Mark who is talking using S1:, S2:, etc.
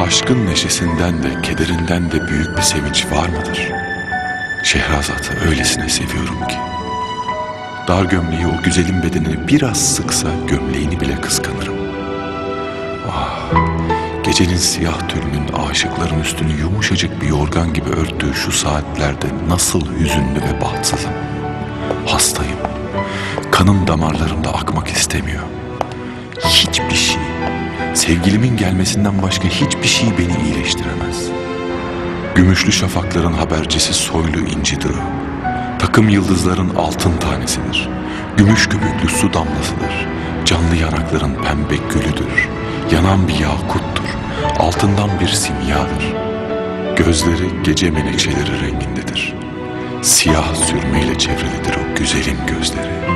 S1: Aşkın neşesinden de kederinden de büyük bir sevinç var mıdır? Şehrazat'ı öylesine seviyorum ki. Dar gömleği o güzelin bedenini biraz sıksa gömleğini bile kıskanırım. Ah, gecenin siyah tülünün aşıkların üstünü yumuşacık bir yorgan gibi örttüğü şu saatlerde nasıl hüzünlü ve bahtsızım. Hastayım. Kanım damarlarımda akmak istemiyor. Sevgilimin gelmesinden başka hiçbir şey beni iyileştiremez. Gümüşlü şafakların habercisi soylu incidir. Takım yıldızların altın tanesidir. Gümüş göbüklü su damlasıdır. Canlı yanakların pembe gülüdür. Yanan bir yakuttur. Altından bir simyadır. Gözleri gece menekşeleri rengindedir. Siyah sürmeyle çevrilidir o güzelim gözleri.